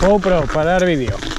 GoPro para dar vídeo.